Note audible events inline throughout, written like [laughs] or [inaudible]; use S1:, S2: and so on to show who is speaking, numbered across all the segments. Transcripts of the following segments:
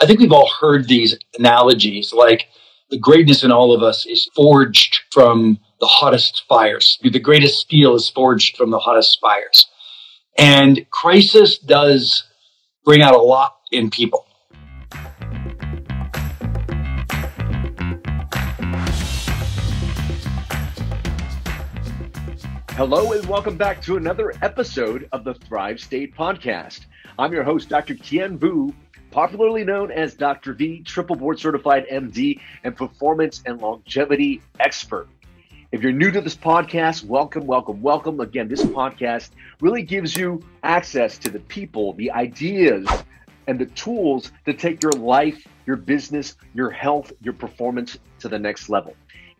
S1: I think we've all heard these analogies like the greatness in all of us is forged from the hottest fires. The greatest steel is forged from the hottest fires. And crisis does bring out a lot in people.
S2: Hello, and welcome back to another episode of the Thrive State Podcast. I'm your host, Dr. Kien Vuu, popularly known as Dr. V, triple board certified MD and performance and longevity expert. If you're new to this podcast, welcome, welcome, welcome. Again, this podcast really gives you access to the people, the ideas, and the tools to take your life, your business, your health, your performance to the next level.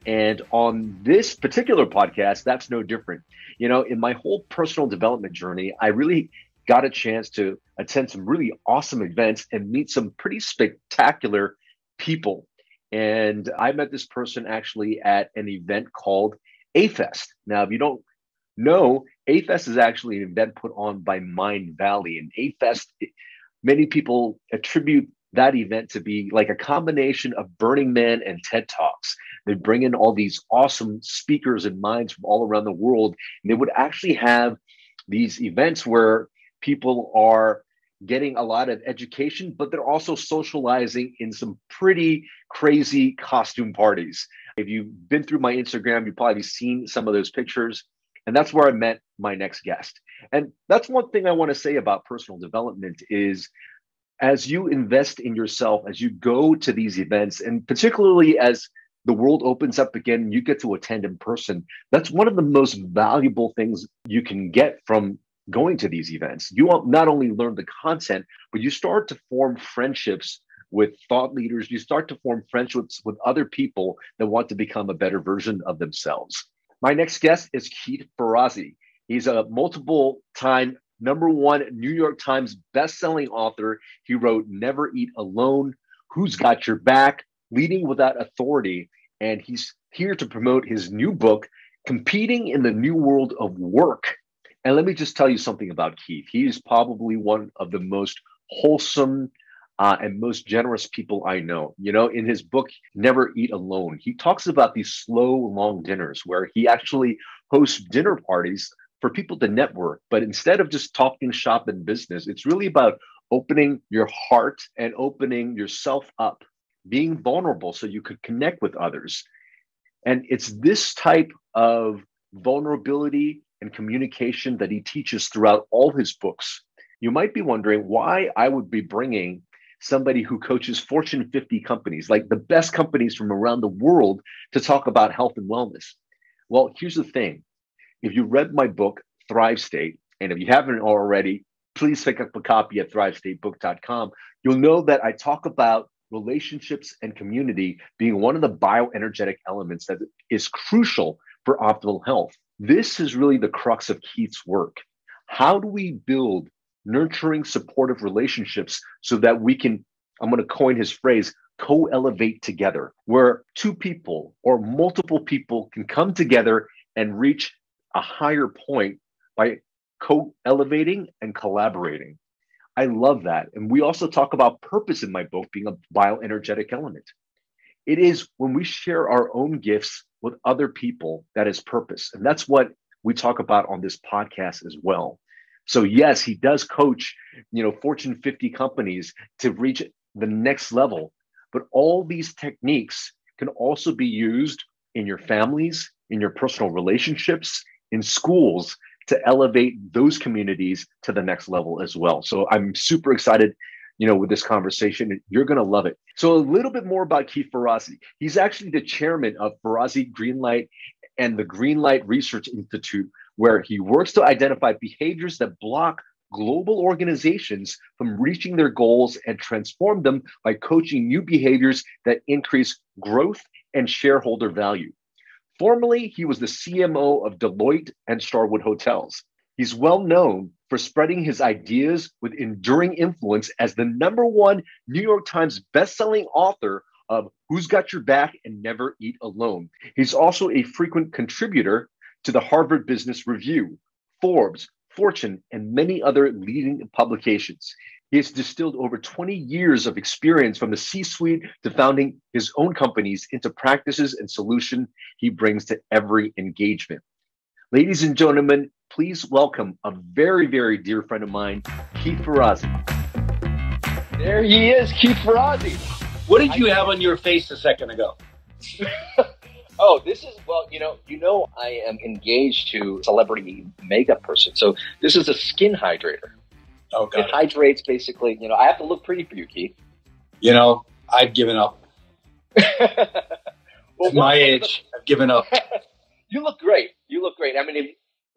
S2: And on this particular podcast, that's no different. You know, in my whole personal development journey, I really got a chance to attend some really awesome events and meet some pretty spectacular people. And I met this person actually at an event called A-Fest. Now, if you don't know, A-Fest is actually an event put on by Mindvalley. And A-Fest, many people attribute that event to be like a combination of Burning Man and TED Talks. They bring in all these awesome speakers and minds from all around the world. And they would actually have these events where people are getting a lot of education, but they're also socializing in some pretty crazy costume parties. If you've been through my Instagram, you've probably seen some of those pictures. And that's where I met my next guest. And that's one thing I want to say about personal development is as you invest in yourself, as you go to these events, and particularly as the world opens up again, you get to attend in person. That's one of the most valuable things you can get from going to these events. You not only learn the content, but you start to form friendships with thought leaders. You start to form friendships with other people that want to become a better version of themselves. My next guest is Keith Ferrazzi. He's a multiple time number one New York Times best-selling author. He wrote Never Eat Alone, Who's Got Your Back, Leading Without Authority, and he's here to promote his new book, Competing in the New World of Work. And let me just tell you something about Keith. He is probably one of the most wholesome uh, and most generous people I know. You know, in his book, Never Eat Alone, he talks about these slow, long dinners where he actually hosts dinner parties for people to network. But instead of just talking shop and business, it's really about opening your heart and opening yourself up, being vulnerable so you could connect with others. And it's this type of vulnerability and communication that he teaches throughout all his books. You might be wondering why I would be bringing somebody who coaches Fortune 50 companies, like the best companies from around the world, to talk about health and wellness. Well, here's the thing if you read my book, Thrive State, and if you haven't already, please pick up a copy at thrivestatebook.com. You'll know that I talk about relationships and community being one of the bioenergetic elements that is crucial for optimal health. This is really the crux of Keith's work. How do we build nurturing, supportive relationships so that we can, I'm going to coin his phrase, co elevate together, where two people or multiple people can come together and reach a higher point by co elevating and collaborating. I love that. And we also talk about purpose in my book being a bioenergetic element. It is when we share our own gifts with other people that is purpose. And that's what we talk about on this podcast as well. So yes, he does coach, you know, Fortune 50 companies to reach the next level, but all these techniques can also be used in your families, in your personal relationships, in schools to elevate those communities to the next level as well. So I'm super excited, you know, with this conversation. You're going to love it. So a little bit more about Keith Ferrazzi. He's actually the chairman of Ferrazzi Greenlight and the Greenlight Research Institute, where he works to identify behaviors that block global organizations from reaching their goals and transform them by coaching new behaviors that increase growth and shareholder value. Formerly, he was the CMO of Deloitte and Starwood Hotels. He's well known for spreading his ideas with enduring influence as the number one New York Times bestselling author of Who's Got Your Back and Never Eat Alone. He's also a frequent contributor to the Harvard Business Review, Forbes, Fortune, and many other leading publications. He has distilled over 20 years of experience from the C suite to founding his own companies into practices and solution he brings to every engagement. Ladies and gentlemen, please welcome a very, very dear friend of mine, Keith Ferrazzi.
S3: There he is, Keith Ferrazzi.
S1: What did you have on your face a second ago? [laughs]
S3: oh, this is well, you know, you know, I am engaged to celebrity makeup person, so this is a skin hydrator.
S1: Oh,
S3: God. It hydrates basically. You know, I have to look pretty for you, Keith.
S1: You know, I've given up. [laughs] well, my age, the... I've given up. [laughs]
S3: you look great. You look great. I mean, if,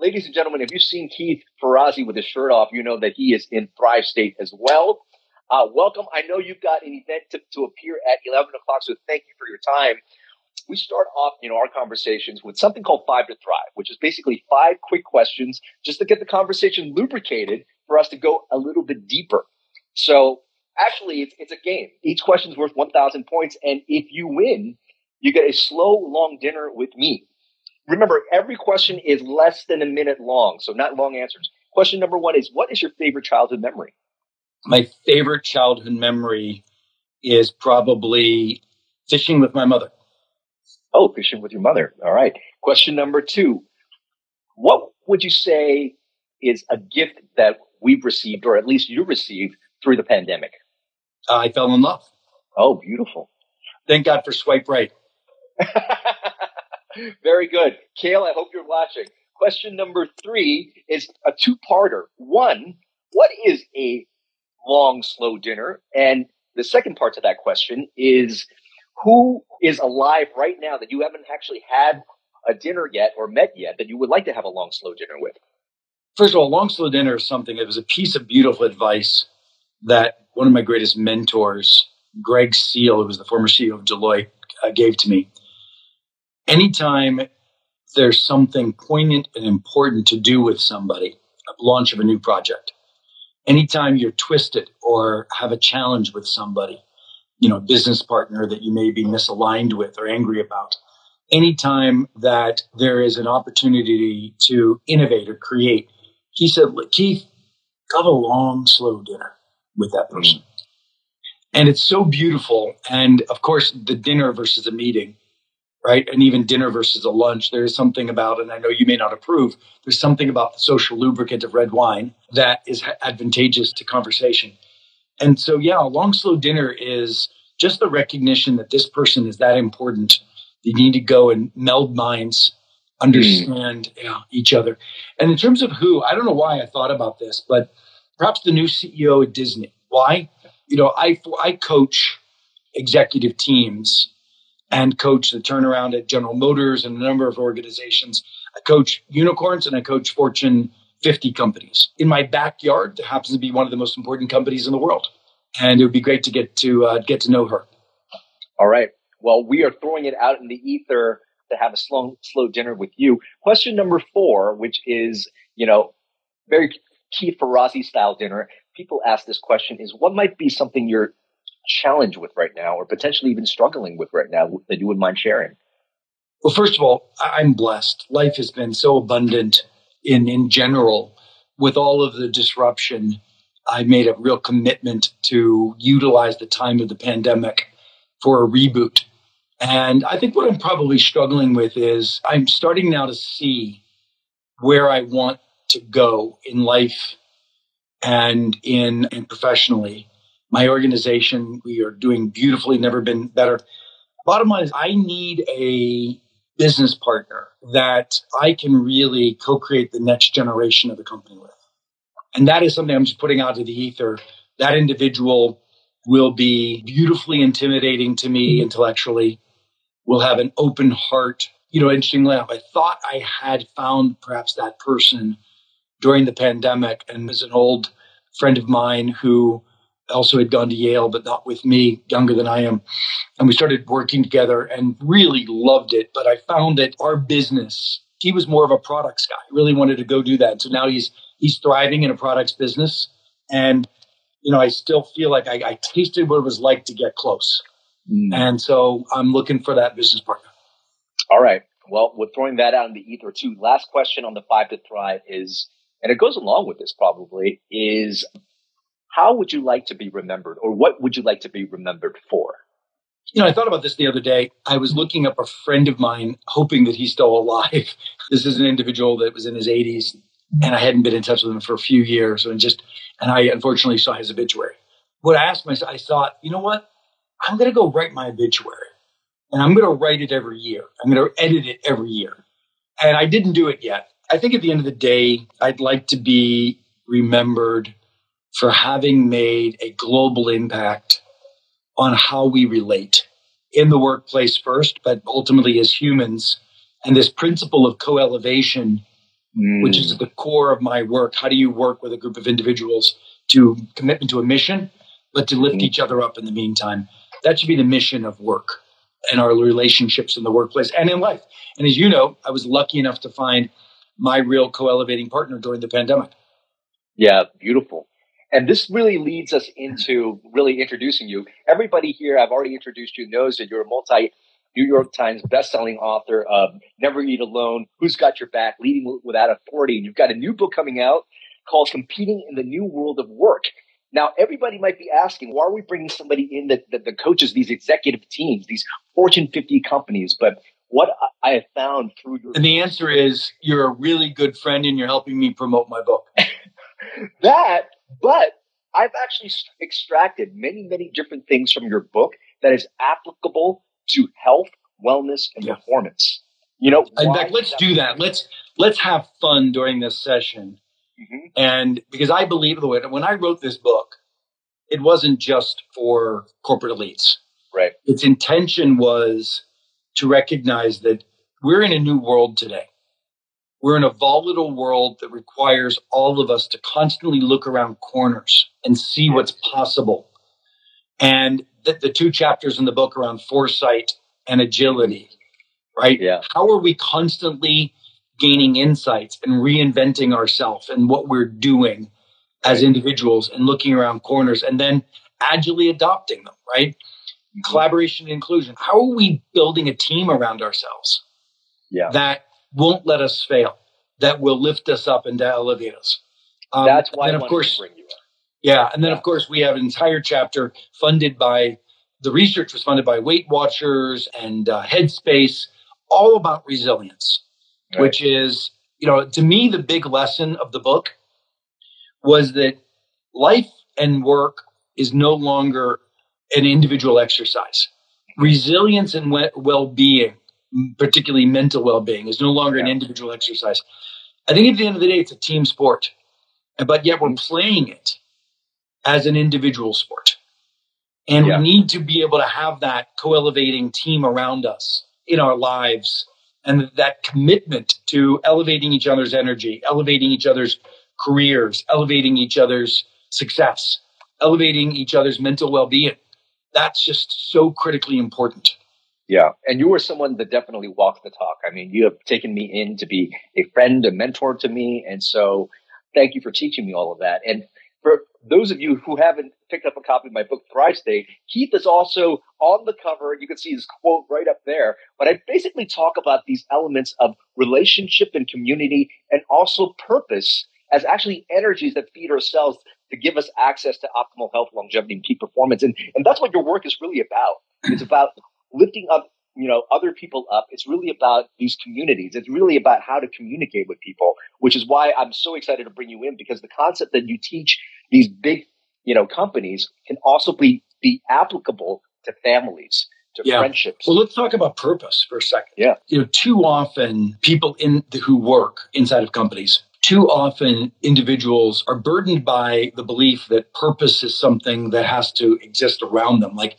S3: ladies and gentlemen, if you've seen Keith Ferrazzi with his shirt off, you know that he is in Thrive State as well. Uh, welcome. I know you've got an event to, to appear at 11 o'clock, so thank you for your time. We start off, you know, our conversations with something called Five to Thrive, which is basically five quick questions just to get the conversation lubricated for us to go a little bit deeper. So actually, it's, it's a game. Each question is worth 1,000 points. And if you win, you get a slow, long dinner with me. Remember, every question is less than a minute long, so not long answers. Question number one is What is your favorite childhood memory?
S1: My favorite childhood memory is probably fishing with my mother.
S3: Oh, fishing with your mother. All right. Question number two What would you say is a gift that we've received, or at least you received through the pandemic?
S1: I fell in love.
S3: Oh, beautiful.
S1: Thank God for Swipe Right. [laughs]
S3: Very good. Kale, I hope you're watching. Question number three is a two parter. One, what is a long, slow dinner? And the second part to that question is who is alive right now that you haven't actually had a dinner yet or met yet that you would like to have a long, slow dinner with?
S1: First of all, long slow dinner is something. It was a piece of beautiful advice that one of my greatest mentors, Greg Seal, who was the former CEO of Deloitte, uh, gave to me. Anytime there's something poignant and important to do with somebody, launch of a new project, anytime you're twisted or have a challenge with somebody, you know, business partner that you may be misaligned with or angry about, anytime that there is an opportunity to innovate or create, he said, Keith, have a long, slow dinner with that person. Mm-hmm. And it's so beautiful. And of course, the dinner versus a meeting, right? And even dinner versus a lunch, there is something about, and I know you may not approve, there's something about the social lubricant of red wine that is advantageous to conversation. And so, yeah, a long, slow dinner is just the recognition that this person is that important. You need to go and meld minds understand mm. yeah, each other. And in terms of who, I don't know why I thought about this, but perhaps the new CEO at Disney. Why? You know, I I coach executive teams and coach the turnaround at General Motors and a number of organizations. I coach unicorns and I coach Fortune 50 companies. In my backyard, there happens to be one of the most important companies in the world, and it would be great to get to uh, get to know her.
S3: All right. Well, we are throwing it out in the ether to have a slow, slow dinner with you. Question number four, which is, you know, very Keith Ferrazzi style dinner. People ask this question is what might be something you're challenged with right now or potentially even struggling with right now that you would mind sharing?
S1: Well, first of all, I'm blessed. Life has been so abundant in, in general. With all of the disruption, I made a real commitment to utilize the time of the pandemic for a reboot and I think what I'm probably struggling with is I'm starting now to see where I want to go in life and in and professionally. My organization, we are doing beautifully, never been better. Bottom line is I need a business partner that I can really co-create the next generation of the company with. And that is something I'm just putting out to the ether. That individual will be beautifully intimidating to me intellectually will have an open heart. You know, interestingly enough, I thought I had found perhaps that person during the pandemic and as an old friend of mine who also had gone to Yale, but not with me, younger than I am. And we started working together and really loved it. But I found that our business, he was more of a products guy, really wanted to go do that. So now he's he's thriving in a products business. And, you know, I still feel like I, I tasted what it was like to get close. Mm. And so I'm looking for that business partner.
S3: All right. Well, we're throwing that out in the ether too. Last question on the five to thrive is, and it goes along with this probably, is how would you like to be remembered or what would you like to be remembered for?
S1: You know, I thought about this the other day. I was looking up a friend of mine, hoping that he's still alive. [laughs] This is an individual that was in his 80s, and I hadn't been in touch with him for a few years. And just, and I unfortunately saw his obituary. What I asked myself, I thought, you know what? I'm going to go write my obituary, and I'm going to write it every year. I'm going to edit it every year. And I didn't do it yet. I think at the end of the day, I'd like to be remembered for having made a global impact on how we relate in the workplace first, but ultimately as humans. And this principle of co elevation, mm. which is at the core of my work. How do you work with a group of individuals to commitment to a mission, but to lift mm. each other up in the meantime? That should be the mission of work and our relationships in the workplace and in life. And as you know, I was lucky enough to find my real co elevating partner during the pandemic.
S3: Yeah, beautiful. And this really leads us into really introducing you. Everybody here, I've already introduced you, knows that you're a multi New York Times bestselling author of Never Eat Alone, Who's Got Your Back, Leading Without Authority. And you've got a new book coming out called Competing in the New World of Work. Now, everybody might be asking, why are we bringing somebody in that, that the coaches, these executive teams, these Fortune 50 companies? But what I have found through your
S1: and the answer is you're a really good friend and you're helping me promote my book. [laughs]
S3: that but I've actually extracted many, many different things from your book that is applicable to health, wellness, and yeah. performance. You know,
S1: in fact, let's do that. Let's let's have fun during this session. Mm-hmm. And because I believe the way when I wrote this book, it wasn't just for corporate elites.
S3: Right.
S1: Its intention was to recognize that we're in a new world today. We're in a volatile world that requires all of us to constantly look around corners and see what's possible. And the, the two chapters in the book around foresight and agility, right?
S3: Yeah.
S1: How are we constantly gaining insights and reinventing ourselves and what we're doing as individuals and looking around corners and then agilely adopting them, right? Mm-hmm. Collaboration and inclusion. How are we building a team around ourselves?
S3: Yeah.
S1: That won't let us fail, that will lift us up and to elevate us.
S3: Um, That's why then, of course,
S1: Yeah, and then yeah. of course we have an entire chapter funded by the research was funded by Weight Watchers and uh, Headspace, all about resilience, right. which is you know to me the big lesson of the book was that life and work is no longer an individual exercise. Resilience and well-being particularly mental well-being. Is no longer yeah. an individual exercise. I think at the end of the day it's a team sport but yet we're playing it as an individual sport. And yeah. we need to be able to have that co-elevating team around us in our lives and that commitment to elevating each other's energy elevating each other's careers elevating each other's success elevating each other's mental well-being. That's just so critically important
S3: yeah. And you were someone that definitely walked the talk. I mean, you have taken me in to be a friend, a mentor to me. And so thank you for teaching me all of that. And for those of you who haven't picked up a copy of my book, Thrive State, Keith is also on the cover. You can see his quote right up there. But I basically talk about these elements of relationship and community and also purpose as actually energies that feed ourselves to give us access to optimal health, longevity, and peak performance. And, and that's what your work is really about. It's about lifting up you know other people up. It's really about these communities. It's really about how to communicate with people which is why i'm so excited to bring you in because the concept that you teach these big you know companies can also be be applicable to families to yeah. friendships.
S1: Well let's talk about purpose for a second.
S3: Yeah.
S1: You know too often people in the, who work inside of companies too often individuals are burdened by the belief that purpose is something that has to exist around them. Like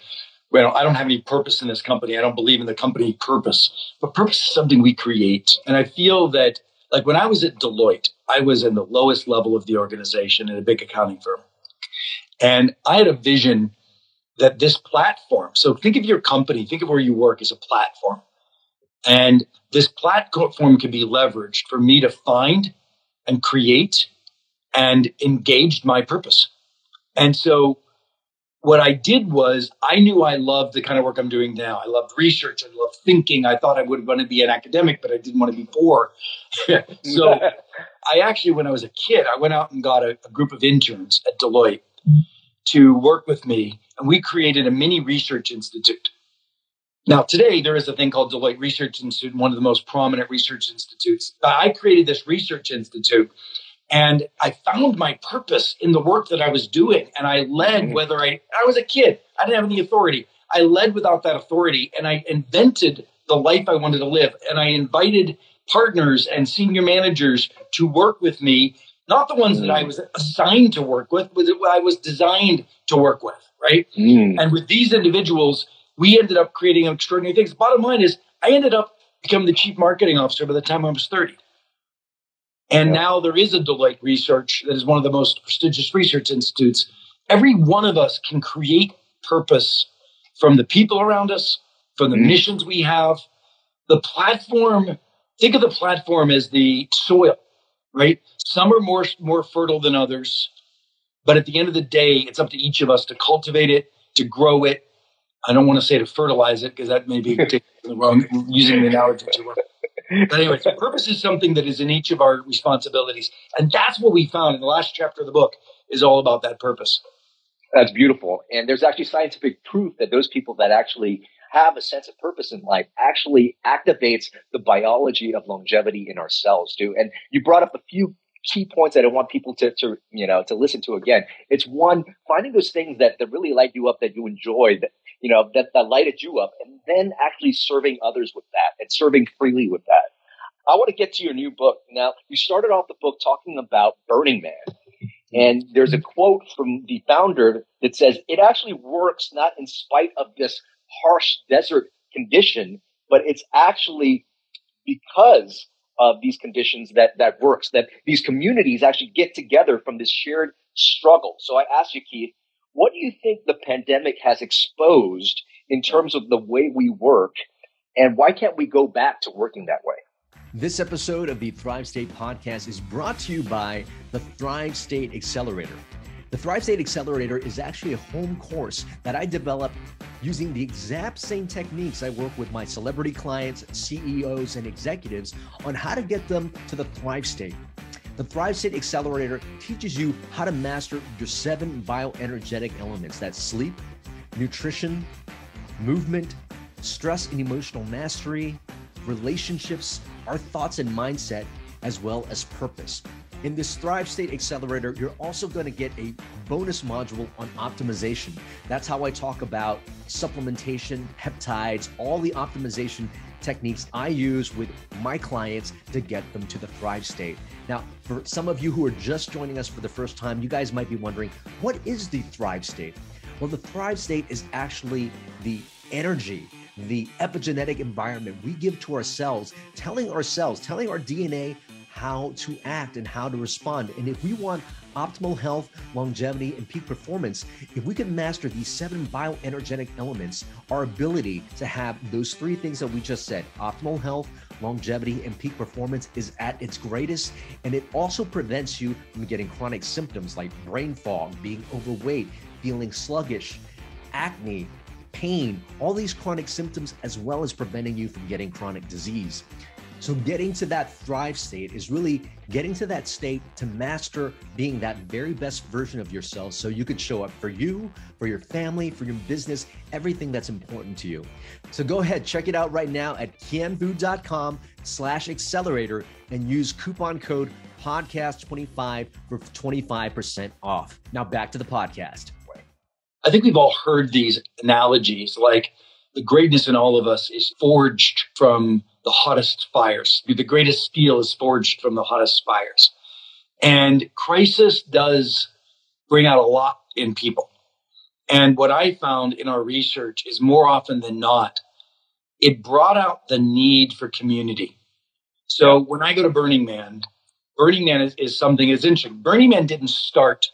S1: well, I don't have any purpose in this company. I don't believe in the company purpose. But purpose is something we create. And I feel that, like when I was at Deloitte, I was in the lowest level of the organization in a big accounting firm. And I had a vision that this platform, so think of your company, think of where you work as a platform. And this platform can be leveraged for me to find and create and engage my purpose. And so what I did was I knew I loved the kind of work I'm doing now. I loved research. I loved thinking. I thought I would want to be an academic, but I didn't want to be poor. [laughs] so [laughs] I actually, when I was a kid, I went out and got a, a group of interns at Deloitte to work with me, and we created a mini research institute. Now, today, there is a thing called Deloitte Research Institute, one of the most prominent research institutes. I created this research institute and I found my purpose in the work that I was doing. And I led, mm-hmm. whether I, I was a kid, I didn't have any authority. I led without that authority and I invented the life I wanted to live. And I invited partners and senior managers to work with me, not the ones that I mm. was assigned to work with, but I was designed to work with, right? Mm. And with these individuals, we ended up creating extraordinary things. Bottom line is, I ended up becoming the chief marketing officer by the time I was 30. And yeah. now there is a Deloitte research that is one of the most prestigious research institutes. Every one of us can create purpose from the people around us, from the mm. missions we have. The platform, think of the platform as the soil, right? Some are more, more fertile than others. But at the end of the day, it's up to each of us to cultivate it, to grow it, I don't want to say to fertilize it because that may be [laughs] the wrong using the analogy too much. But anyway, so purpose is something that is in each of our responsibilities, and that's what we found in the last chapter of the book is all about that purpose.
S3: That's beautiful, and there's actually scientific proof that those people that actually have a sense of purpose in life actually activates the biology of longevity in ourselves too. And you brought up a few key points that I want people to, to you know to listen to again. It's one finding those things that, that really light you up, that you enjoy, that you know, that, that lighted you up, and then actually serving others with that and serving freely with that. I want to get to your new book. Now, you started off the book talking about Burning Man. And there's a quote from the founder that says, it actually works not in spite of this harsh desert condition, but it's actually because of these conditions that, that works, that these communities actually get together from this shared struggle. So I ask you, Keith, what do you think the pandemic has exposed in terms of the way we work? And why can't we go back to working that way?
S2: This episode of the Thrive State podcast is brought to you by the Thrive State Accelerator. The Thrive State Accelerator is actually a home course that I developed using the exact same techniques I work with my celebrity clients, CEOs, and executives on how to get them to the Thrive State. The Thrive State Accelerator teaches you how to master your seven bioenergetic elements that's sleep, nutrition, movement, stress and emotional mastery, relationships, our thoughts and mindset, as well as purpose. In this Thrive State Accelerator, you're also going to get a bonus module on optimization. That's how I talk about supplementation, peptides, all the optimization techniques I use with my clients to get them to the Thrive State. Now, for some of you who are just joining us for the first time, you guys might be wondering, what is the Thrive State? Well, the Thrive State is actually the energy the epigenetic environment we give to ourselves, telling ourselves, telling our DNA how to act and how to respond. And if we want optimal health, longevity, and peak performance, if we can master these seven bioenergetic elements, our ability to have those three things that we just said optimal health, longevity, and peak performance is at its greatest. And it also prevents you from getting chronic symptoms like brain fog, being overweight, feeling sluggish, acne, pain, all these chronic symptoms, as well as preventing you from getting chronic disease. So, getting to that thrive state is really getting to that state to master being that very best version of yourself so you could show up for you, for your family, for your business, everything that's important to you. So, go ahead, check it out right now at kianvu.com slash accelerator and use coupon code podcast25 for 25% off. Now, back to the podcast.
S1: I think we've all heard these analogies like the greatness in all of us is forged from the hottest fires. The greatest steel is forged from the hottest fires. And crisis does bring out a lot in people. And what I found in our research is more often than not, it brought out the need for community. So when I go to Burning Man, Burning Man is, is something is interesting. Burning Man didn't start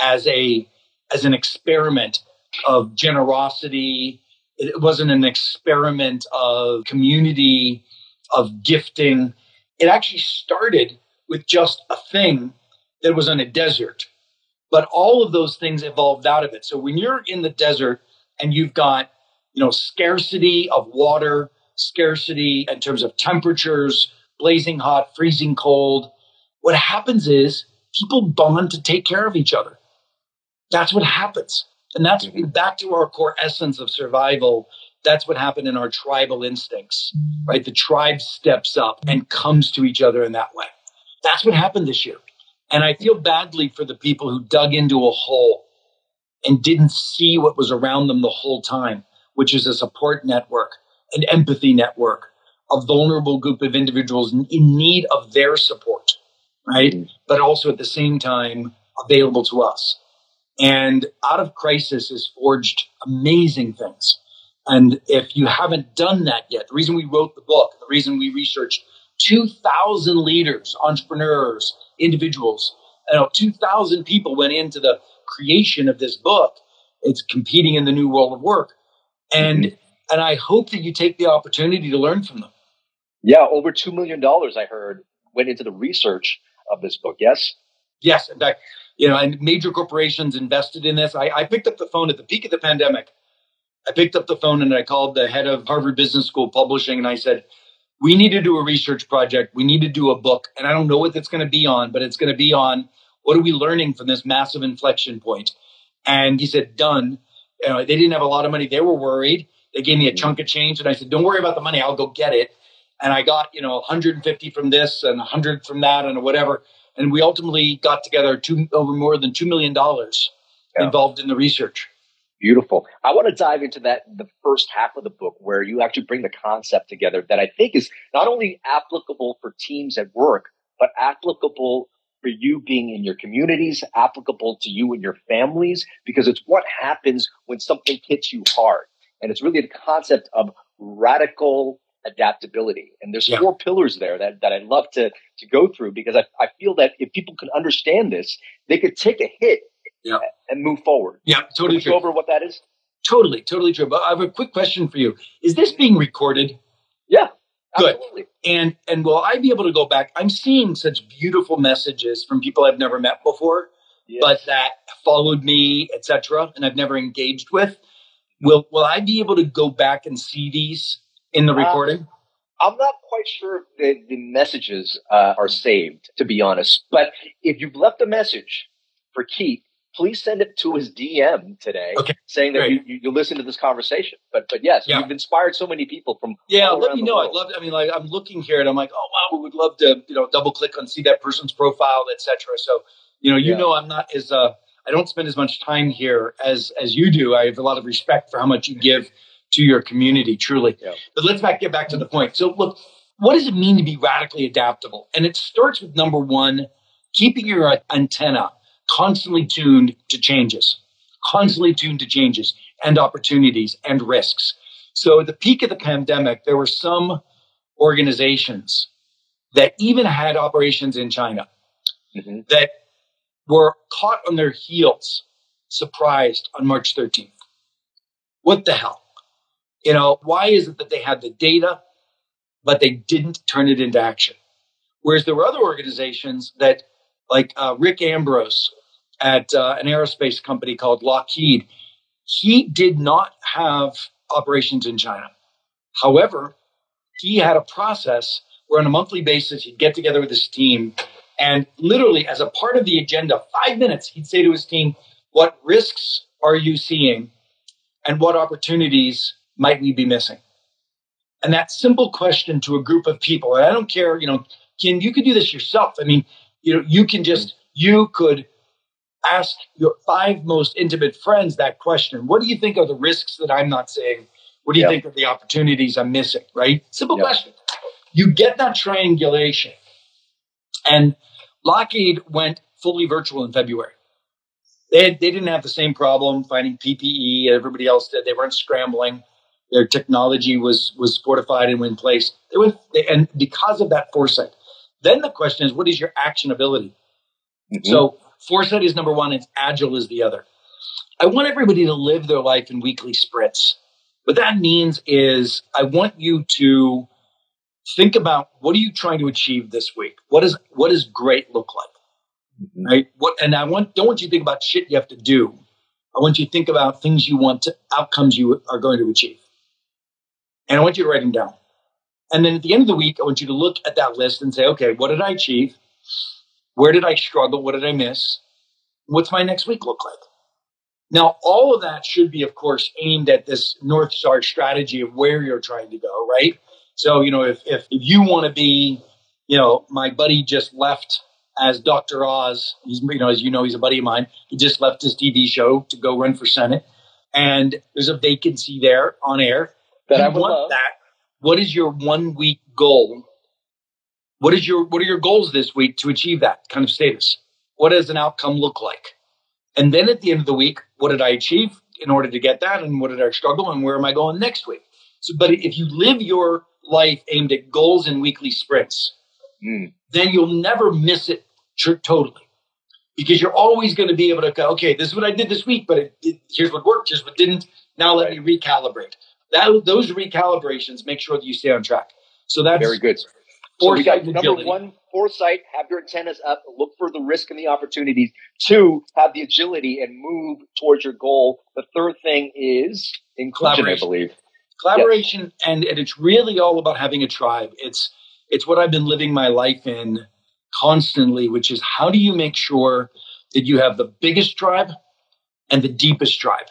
S1: as a as an experiment of generosity. It wasn't an experiment of community of gifting. It actually started with just a thing that was in a desert. But all of those things evolved out of it. So when you're in the desert and you've got, you know, scarcity of water, scarcity in terms of temperatures, blazing hot, freezing cold, what happens is people bond to take care of each other. That's what happens. And that's
S3: Mhm.
S1: back to our core essence of survival. That's what happened in our tribal instincts, right? The tribe steps up and comes to each other in that way. That's what happened this year. And I feel badly for the people who dug into a hole and didn't see what was around them the whole time, which is a support network, an empathy network, a vulnerable group of individuals in need of their support, right?
S3: Mhm.
S1: But also at the same time available to us. And out of crisis is forged amazing things. And if you haven't done that yet, the reason we wrote the book, the reason we researched 2,000 leaders, entrepreneurs, individuals, you know, 2,000 people went into the creation of this book. It's competing in the new world of work. And, mm-hmm. and I hope that you take the opportunity to learn from them.
S3: Yeah, over $2 million, I heard, went into the research of this book. Yes?
S1: Yes, in fact, you know, and major corporations invested in this. I, I picked up the phone at the peak of the pandemic. I picked up the phone and I called the head of Harvard Business School Publishing and I said, we need to do a research project. We need to do a book. And I don't know what that's going to be on, but it's going to be on what are we learning from this massive inflection point? And he said, done. You know, they didn't have a lot of money. They were worried. They gave me a chunk of change and I said, don't worry about the money. I'll go get it. And I got, you know, 150 from this and 100 from that and whatever. And we ultimately got together two, over more than $2 million
S3: Yeah.
S1: involved in the research.
S3: Beautiful. I want to dive into that, the first half of the book, where you actually bring the concept together that I think is not only applicable for teams at work, but applicable for you being in your communities, applicable to you and your families, because it's what happens when something hits you hard. And it's really the concept of radical adaptability. And there's
S1: Yeah.
S3: four pillars there that, that I'd love to, to go through because I, I feel that if people could understand this, they could take a hit
S1: Yeah.
S3: and move forward.
S1: Yeah,
S3: Can
S1: totally
S3: we
S1: true.
S3: over what that is?
S1: Totally, totally true. But I have a quick question for you. Is this being recorded?
S3: Yeah,
S1: Good.
S3: absolutely.
S1: And and will I be able to go back? I'm seeing such beautiful messages from people I've never met before,
S3: Yes.
S1: but that followed me, etc., and I've never engaged with. Will will I be able to go back and see these in the
S3: Uh,
S1: recording?
S3: I'm not quite sure if the, the messages uh, are saved, to be honest. But if you've left a message for Keith, please send it to his DM today,
S1: Okay,
S3: saying that you, you, you listen to this conversation. But but yes,
S1: Yeah.
S3: you've inspired so many people from
S1: Yeah, let me know. I'd
S3: world.
S1: love. I mean, like I'm looking here, and I'm like, oh wow, we would love to, you know, double click on see that person's profile, etc. So, you know, you
S3: Yeah.
S1: know, I'm not as uh, I don't spend as much time here as as you do. I have a lot of respect for how much you give to your community, truly.
S3: Yeah.
S1: But let's back get back to the point. So, look, what does it mean to be radically adaptable? And it starts with number one, keeping your antenna constantly tuned to changes, constantly tuned to changes and opportunities and risks. So at the peak of the pandemic, there were some organizations that even had operations in China
S3: Mhm.
S1: that were caught on their heels, surprised on March 13th. What the hell? You know, why is it that they had the data, but they didn't turn it into action? Whereas there were other organizations that, like uh, Rick Ambrose at uh, an aerospace company called Lockheed, he did not have operations in China. However, he had a process where on a monthly basis he'd get together with his team and literally as a part of the agenda, five minutes, he'd say to his team, what risks are you seeing and what opportunities might we be missing? And that simple question to a group of people, and I don't care, you know, Ken, you could do this yourself. I mean, you know, you can just, you could ask your five most intimate friends that question. What do you think are the risks that I'm not seeing? What do you
S3: Yeah.
S1: think are the opportunities I'm missing? Right? Simple
S3: Yeah.
S1: question. You get that triangulation. And Lockheed went fully virtual in February. They, they didn't have the same problem finding PPE everybody else did. They weren't scrambling. Their technology was was fortified and in place. They went, they, and because of that foresight, then the question is, what is your actionability?
S3: Mhm.
S1: So foresight is number one, and agile is the other. I want everybody to live their life in weekly sprints. What that means is I want you to think about what are you trying to achieve this week? What is what does great look like?
S3: Mhm.
S1: Right? What and I want don't want you to think about shit you have to do. I want you to think about things you want to outcomes you are going to achieve. And I want you to write them down. And then at the end of the week, I want you to look at that list and say, okay, what did I achieve? Where did I struggle? What did I miss? What's my next week look like? Now, all of that should be, of course, aimed at this North Star strategy of where you're trying to go, right? So, you know, if, if, if you want to be, you know, my buddy just left as Dr. Oz, he's, you know, as you know, he's a buddy of mine. He just left his TV show to go run for Senate. And there's a vacancy there on air.
S3: That
S1: you
S3: I would
S1: want
S3: love.
S1: that. What is your one week goal? What is your what are your goals this week to achieve that kind of status? What does an outcome look like? And then at the end of the week, what did I achieve in order to get that? And what did I struggle? And where am I going next week? So, but if you live your life aimed at goals and weekly sprints,
S3: Mm.
S1: then you'll never miss it tr- totally because you're always going to be able to go, okay, this is what I did this week, but it, it, here's what worked, here's what didn't. Now let me recalibrate. That, those recalibrations make sure that you stay on track. So that's
S3: Very good.
S1: Foresight and
S3: number
S1: agility.
S3: one, foresight, have your antennas up, look for the risk and the opportunities. Two, have the agility and move towards your goal. The third thing is inclusion, I believe.
S1: collaboration and, and it's really all about having a tribe it's it's what i've been living my life in constantly which is how do you make sure that you have the biggest tribe and the deepest tribe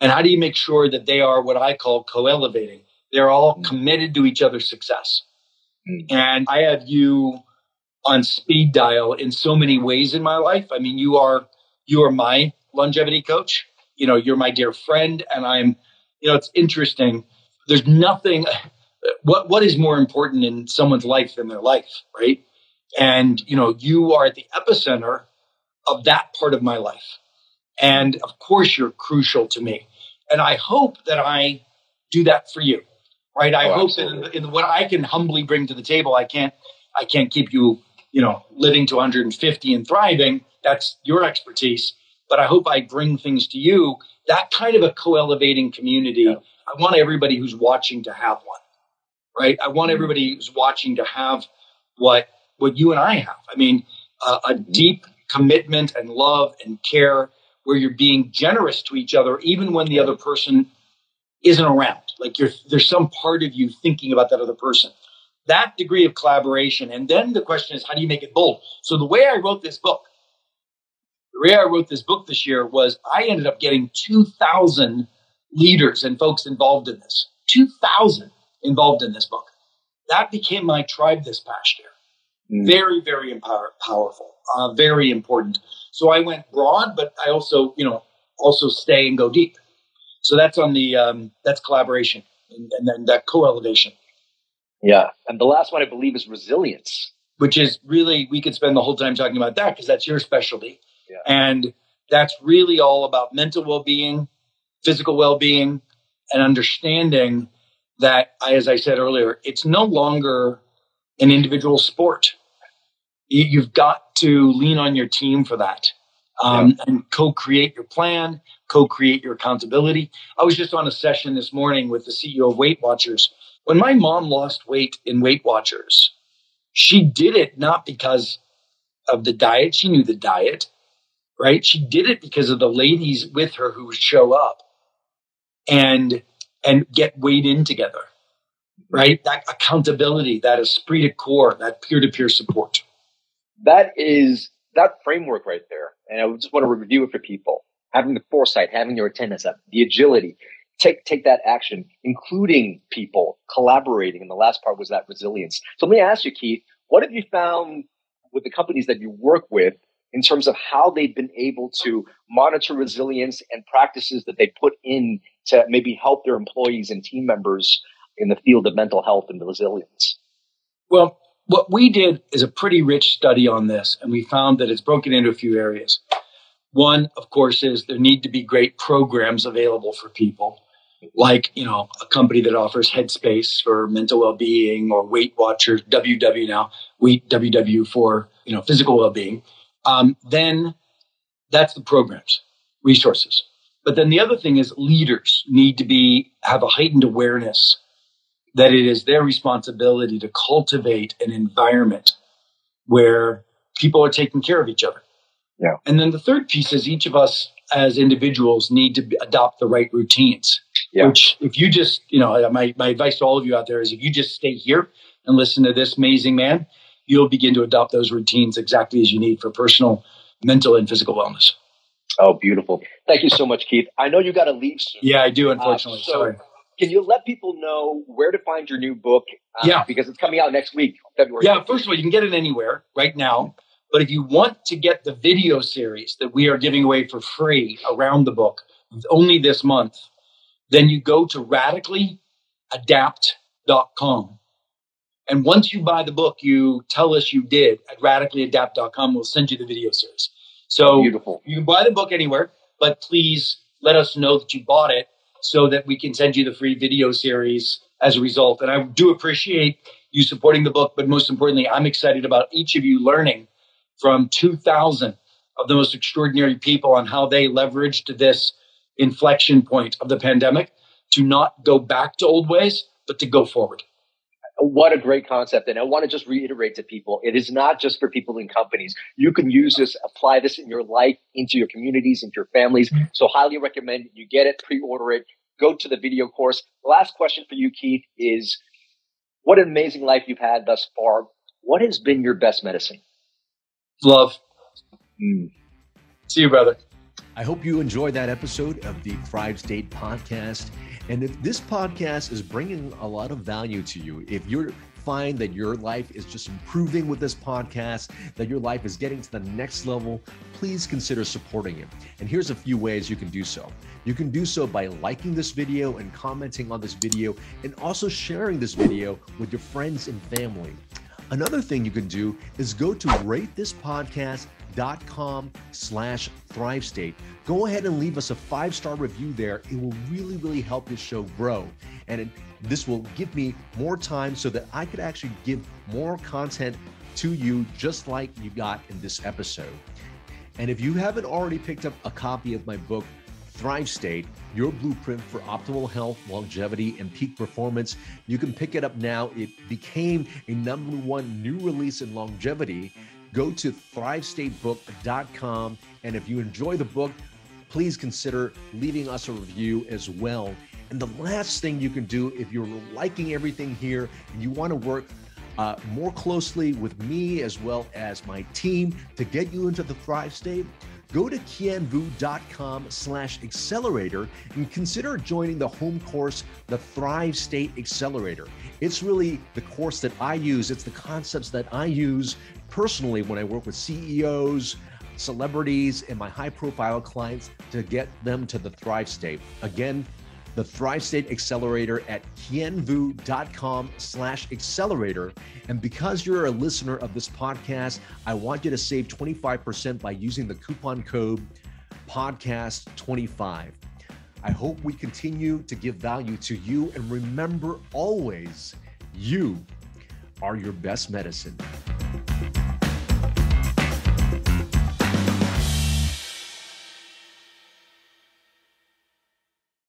S1: and how do you make sure that they are what i call co-elevating? They're all
S3: Mm.
S1: committed to each other's success.
S3: Mm.
S1: and i have you on speed dial in so many ways in my life. I mean you are you are my longevity coach. You know you're my dear friend and i'm you know it's interesting. There's nothing what what is more important in someone's life than their life right? And you know you are at the epicenter of that part of my life and of course you're crucial to me. And i hope that i do that for you right? I
S3: Oh,
S1: hope that in, in what i can humbly bring to the table i can't i can't keep you you know living to 150 and thriving. That's your expertise. But i hope i bring things to you that kind of a co-elevating community.
S3: Yeah.
S1: i want everybody who's watching to have one right? I want
S3: Mhm.
S1: everybody who's watching to have what what you and i have. I mean uh, a deep commitment and love and care where you're being generous to each other even when the other person isn't around. Like you're there's some part of you thinking about that other person. That degree of collaboration. And then the question is how do you make it bold? So the way i wrote this book the way i wrote this book this year was i ended up getting 2000 leaders and folks involved in this. 2000 involved in this book. That became my tribe this past year.
S3: Mm.
S1: very very empower- powerful uh, very important so i went broad but i also you know also stay and go deep so that's on the um, that's collaboration and, and then that co-elevation
S3: Yeah. And the last one, I believe, is resilience.
S1: which is really we could spend the whole time talking about that because that's your specialty
S3: Yeah.
S1: and that's really all about mental well-being physical well-being and understanding that as i said earlier it's no longer an individual sport You- you've got to lean on your team for that um, and co-create your plan co-create your accountability i was just on a session this morning with the ceo of weight watchers when my mom lost weight in weight watchers she did it not because of the diet. She knew the diet, right? She did it because of the ladies with her who would show up and and get weighed in together, right? That accountability, that esprit de corps, that peer to peer support.
S3: That is that framework right there. And I just want to review it for people. Having the foresight, having your attendance up, uh, the agility, take take that action, including people, collaborating. And the last part was that resilience. So let me ask you, Keith, what have you found with the companies that you work with in terms of how they've been able to monitor resilience and practices that they put in to maybe help their employees and team members in the field of mental health and resilience?
S1: Well, what we did is a pretty rich study on this, and we found that it's broken into a few areas. One, of course, is there need to be great programs available for people, like you know a company that offers Headspace for mental well-being, or Weight Watchers, WW now, Weight WW for you know physical well-being. Um, then that's the programs, resources. But then the other thing is leaders need to be have a heightened awareness that it is their responsibility to cultivate an environment where people are taking care of each other.
S3: Yeah.
S1: And then the third piece is each of us as individuals need to adopt the right routines.
S3: Yeah.
S1: Which, if you just, you know, my, my advice to all of you out there is if you just stay here and listen to this amazing man, you'll begin to adopt those routines exactly as you need for personal, mental, and physical wellness.
S3: Oh, beautiful. Thank you so much, Keith. I know you got to leave soon.
S1: Yeah, I do, unfortunately. Uh, so Sorry.
S3: Can you let people know where to find your new book?
S1: Uh, yeah.
S3: Because it's coming out next week, February.
S1: Yeah, first of all, you can get it anywhere right now. But if you want to get the video series that we are giving away for free around the book, only this month, then you go to radicallyadapt.com. And once you buy the book, you tell us you did at radicallyadapt.com. We'll send you the video series. So
S3: beautiful.
S1: You can buy the book anywhere, but please let us know that you bought it so that we can send you the free video series as a result. And I do appreciate you supporting the book, but most importantly, I'm excited about each of you learning from 2000 of the most extraordinary people on how they leveraged this inflection point of the pandemic to not go back to old ways, but to go forward.
S3: What a great concept. And I want to just reiterate to people it is not just for people in companies. You can use this, apply this in your life, into your communities, into your families. So, highly recommend you get it, pre order it, go to the video course. The last question for you, Keith, is what an amazing life you've had thus far. What has been your best medicine?
S1: Love. Mm. See you, brother.
S2: I hope you enjoyed that episode of the Thrive State podcast. And if this podcast is bringing a lot of value to you, if you find that your life is just improving with this podcast, that your life is getting to the next level, please consider supporting it. And here's a few ways you can do so. You can do so by liking this video and commenting on this video, and also sharing this video with your friends and family. Another thing you can do is go to ratethispodcast.com slash thrive state. Go ahead and leave us a five-star review there. It will really, really help this show grow. And it, this will give me more time so that I could actually give more content to you, just like you got in this episode. And if you haven't already picked up a copy of my book, Thrive State, your blueprint for optimal health, longevity, and peak performance. You can pick it up now. It became a number one new release in longevity. Go to thrivestatebook.com. And if you enjoy the book, please consider leaving us a review as well. And the last thing you can do if you're liking everything here and you want to work uh, more closely with me as well as my team to get you into the Thrive State, go to kienvuu.com slash accelerator and consider joining the home course, the Thrive State Accelerator. It's really the course that I use. It's the concepts that I use personally when I work with CEOs, celebrities, and my high profile clients to get them to the Thrive State. Again, the Thrive State Accelerator at kienvuu.com slash accelerator. And because you're a listener of this podcast, I want you to save 25% by using the coupon code podcast25. I hope we continue to give value to you. And remember always, you are your best medicine.